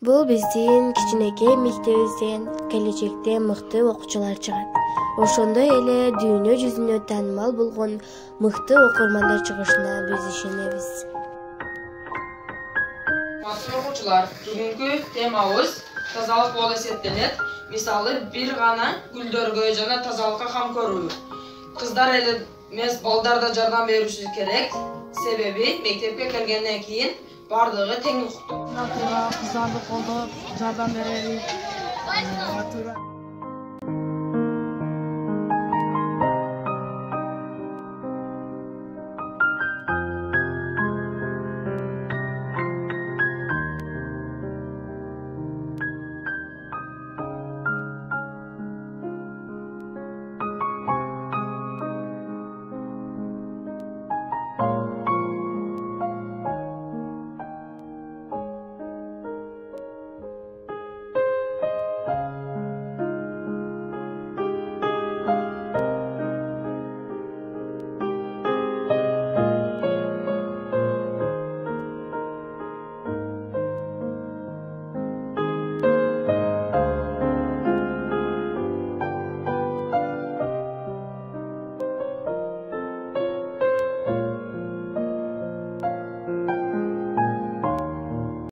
бул биздин кичинекей мектебибизден келечекте мыкты окуучулар чыгат. Ошондой эле дүйнө жүзүнө таанымал болгон мыкты окурмандар чыгышына биз ишенебиз. Урматтуу окуучулар бүгүнкү темабыз тазалык болуп эсептелет. Мисалы бир гана гүлдөргө жана тазалыкка кам көрүү кыздар эле эмес балдар да жардам бериши керек. Себеби мектепке келгенден кийин баардыгы тең укуктуу кыздарды колдоп жардам берели